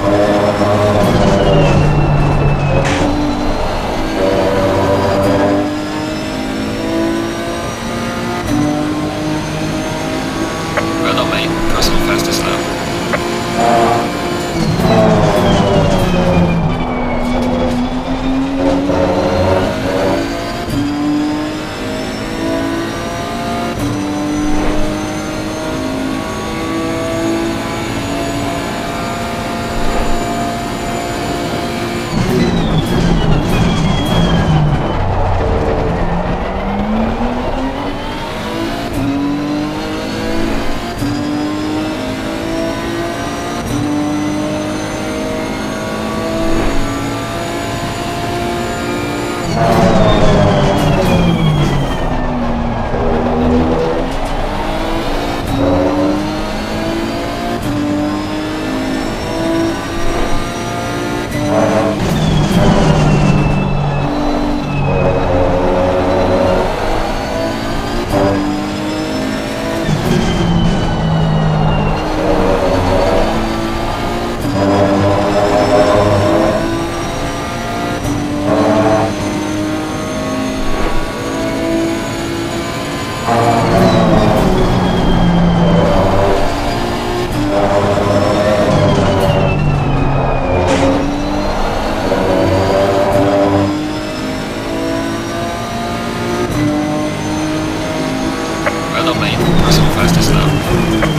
Well Well mate. Personal fastest lap.